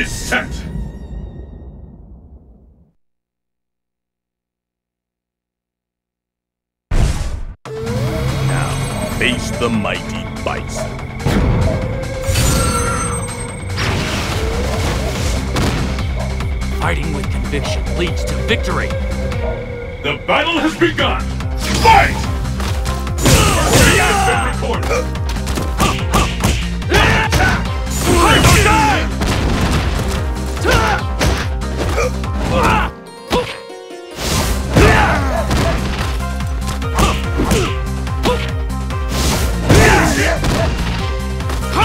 is set! Now, face the mighty Bison. Fighting with conviction leads to victory! The battle has begun! Fight!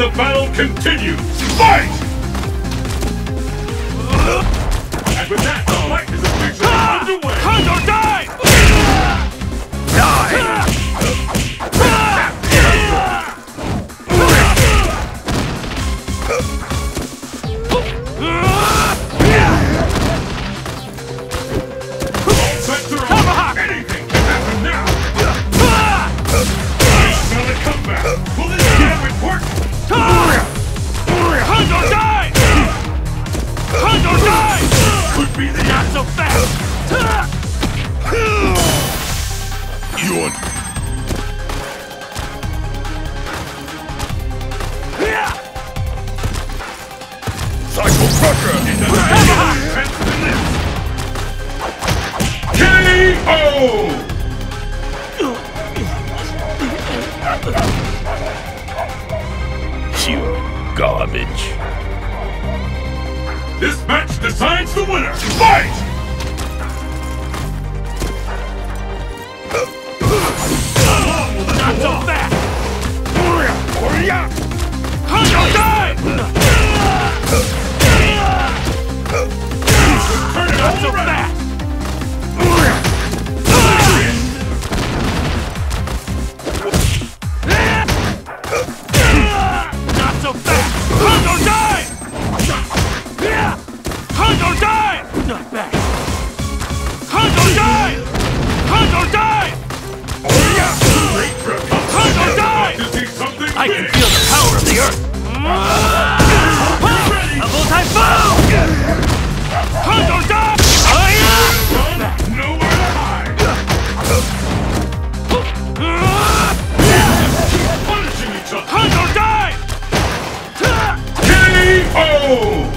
and the battle continues. Fight! And with that, Psycho Crusher! K.O. You garbage. This match decides the winner! Fight! Oh!